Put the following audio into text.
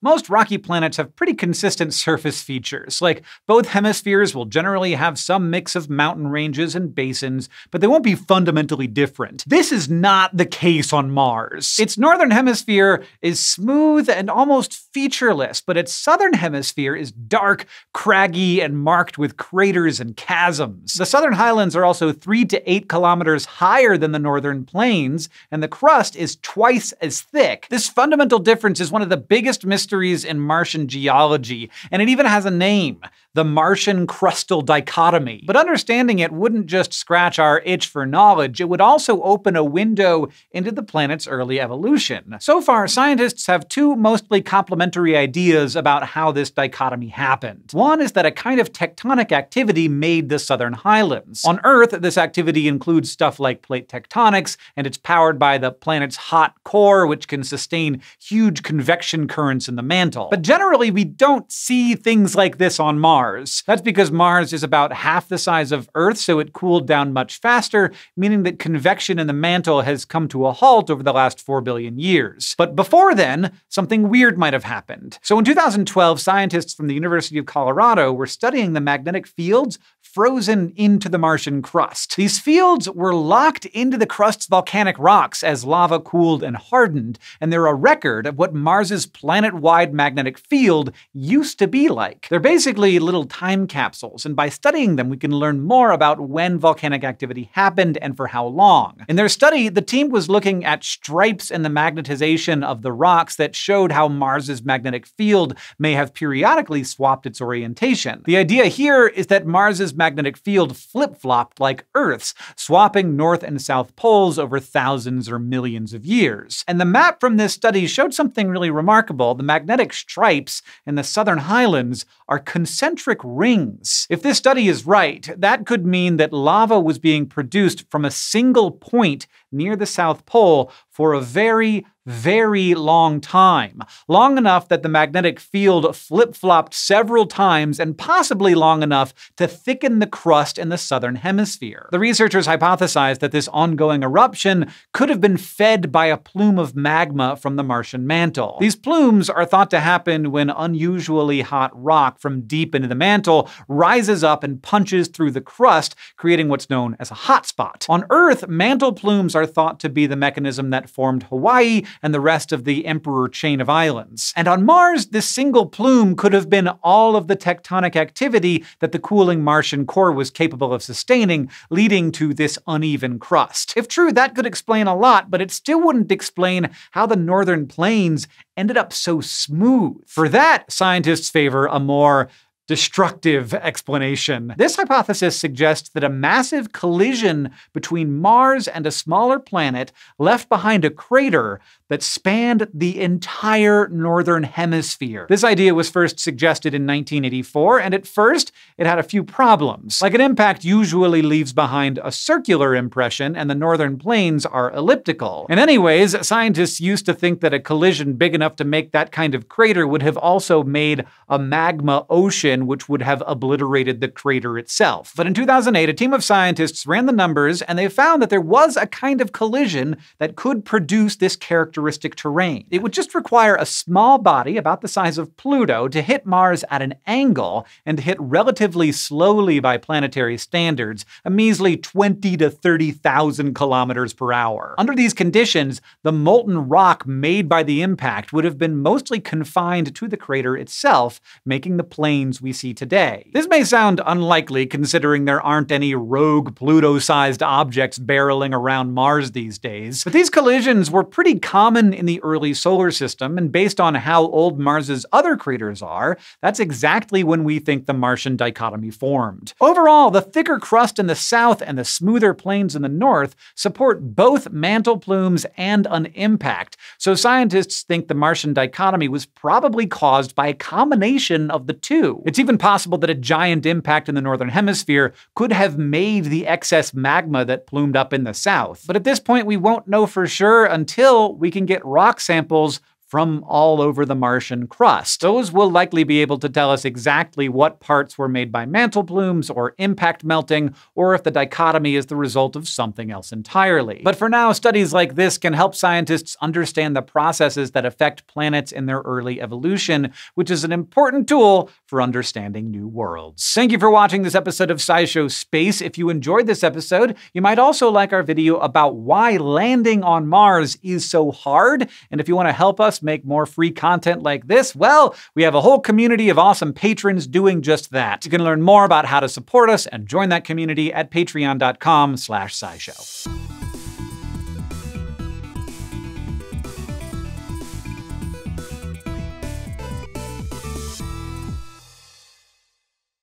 Most rocky planets have pretty consistent surface features, like both hemispheres will generally have some mix of mountain ranges and basins, but they won't be fundamentally different. This is not the case on Mars. Its northern hemisphere is smooth and almost featureless, but its southern hemisphere is dark, craggy, and marked with craters and chasms. The southern highlands are also 3 to 8 kilometers higher than the northern plains, and the crust is twice as thick. This fundamental difference is one of the biggest mysteries mysteries in Martian geology, and it even has a name the Martian crustal dichotomy. But understanding it wouldn't just scratch our itch for knowledge, it would also open a window into the planet's early evolution. So far, scientists have two mostly complementary ideas about how this dichotomy happened. One is that a kind of tectonic activity made the southern highlands. On Earth, this activity includes stuff like plate tectonics, and it's powered by the planet's hot core, which can sustain huge convection currents in the mantle. But generally, we don't see things like this on Mars. That's because Mars is about half the size of Earth, so it cooled down much faster, meaning that convection in the mantle has come to a halt over the last 4 billion years. But before then, something weird might have happened. So in 2012, scientists from the University of Colorado were studying the magnetic fields frozen into the Martian crust. These fields were locked into the crust's volcanic rocks as lava cooled and hardened, and they're a record of what Mars's planet-wide magnetic field used to be like. They're basically little time capsules, and by studying them, we can learn more about when volcanic activity happened and for how long. In their study, the team was looking at stripes in the magnetization of the rocks that showed how Mars's magnetic field may have periodically swapped its orientation. The idea here is that Mars's magnetic field flip-flopped like Earth's, swapping north and south poles over thousands or millions of years. And the map from this study showed something really remarkable. The magnetic stripes in the southern highlands are concentric rings. If this study is right, that could mean that lava was being produced from a single point near the South Pole for a very, very long time. Long enough that the magnetic field flip flopped several times, and possibly long enough to thicken the crust in the southern hemisphere. The researchers hypothesized that this ongoing eruption could have been fed by a plume of magma from the Martian mantle. These plumes are thought to happen when unusually hot rock from deep into the mantle rises up and punches through the crust, creating what's known as a hotspot. On Earth, mantle plumes are thought to be the mechanism that formed Hawaii and the rest of the Emperor chain of islands. And on Mars, this single plume could have been all of the tectonic activity that the cooling Martian core was capable of sustaining, leading to this uneven crust. If true, that could explain a lot, but it still wouldn't explain how the northern plains ended up so smooth. For that, scientists favor a more destructive explanation. This hypothesis suggests that a massive collision between Mars and a smaller planet left behind a crater that spanned the entire northern hemisphere. This idea was first suggested in 1984, and at first it had a few problems. Like an impact usually leaves behind a circular impression, and the northern plains are elliptical. In any ways, scientists used to think that a collision big enough to make that kind of crater would have also made a magma ocean which would have obliterated the crater itself. But in 2008, a team of scientists ran the numbers, and they found that there was a kind of collision that could produce this character terrain. It would just require a small body about the size of Pluto to hit Mars at an angle and hit relatively slowly by planetary standards, a measly 20 to 30,000 kilometers per hour. Under these conditions, the molten rock made by the impact would have been mostly confined to the crater itself, making the plains we see today. This may sound unlikely considering there aren't any rogue Pluto-sized objects barreling around Mars these days, but these collisions were pretty common common in the early solar system, and based on how old Mars's other craters are, that's exactly when we think the Martian dichotomy formed. Overall, the thicker crust in the south and the smoother plains in the north support both mantle plumes and an impact, so scientists think the Martian dichotomy was probably caused by a combination of the two. It's even possible that a giant impact in the northern hemisphere could have made the excess magma that plumed up in the south. But at this point, we won't know for sure until we can can get rock samples from all over the Martian crust. Those will likely be able to tell us exactly what parts were made by mantle plumes or impact melting, or if the dichotomy is the result of something else entirely. But for now, studies like this can help scientists understand the processes that affect planets in their early evolution, which is an important tool for understanding new worlds. Thank you for watching this episode of SciShow Space. If you enjoyed this episode, you might also like our video about why landing on Mars is so hard. And if you want to help make more free content like this, well, we have a whole community of awesome patrons doing just that. You can learn more about how to support us and join that community at patreon.com slash scishow.